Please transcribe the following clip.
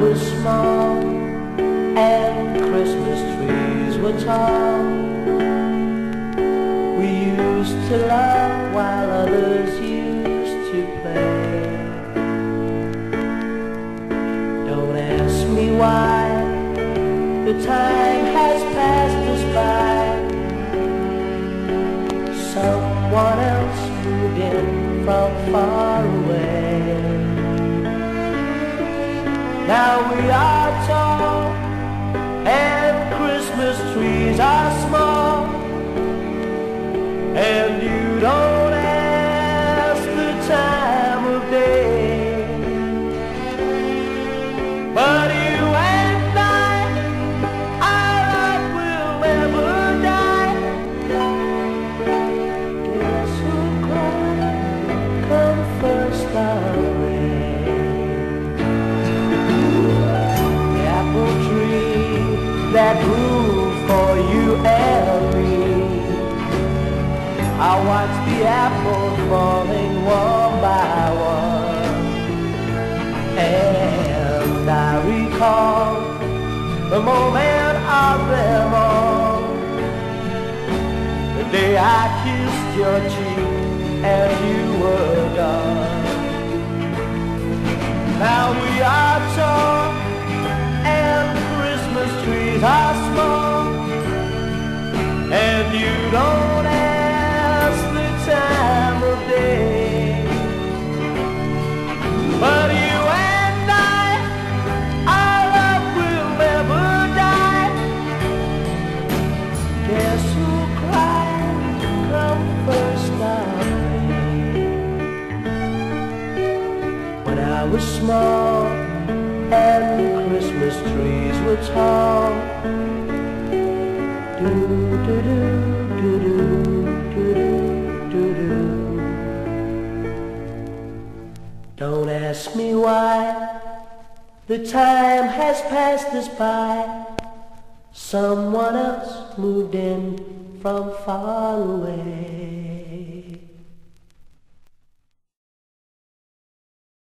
was small and Christmas trees were tall, we used to laugh while others used to play. Don't ask me why the time has passed us by. Someone else moved in from far away. Now we are tall and Christmas trees are small. And you don't ask the time the apples falling one by one, and I recall the moment of them all. The day I kissed your cheek and you were gone. Now we are tall and Christmas trees are small and you don't I was small and Christmas trees were tall. Do do do do do do do do. Don't ask me why the time has passed us by. Someone else moved in from far away.